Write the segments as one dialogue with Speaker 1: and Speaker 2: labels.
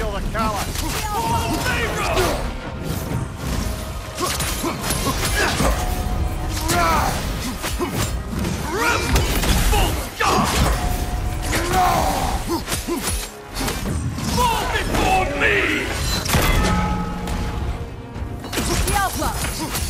Speaker 1: steal the collar.
Speaker 2: Fall before me! Diablo!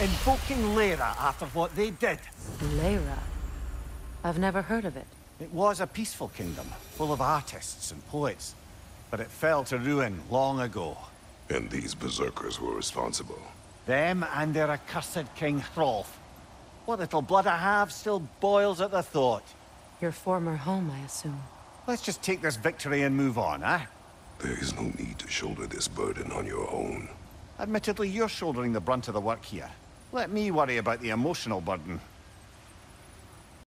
Speaker 2: Invoking Lyra after what they did.
Speaker 3: Lyra. I've never heard of it.
Speaker 2: It was a peaceful kingdom, full of artists and poets. But it fell to ruin long ago.
Speaker 4: And these berserkers were responsible.
Speaker 2: Them and their accursed King Hrolf. What little blood I have still boils at the thought.
Speaker 3: Your former home, I assume.
Speaker 2: Let's just take this victory and move on, eh?
Speaker 4: There is no need to shoulder this burden on your own.
Speaker 2: Admittedly, you're shouldering the brunt of the work here. Let me worry about the emotional burden.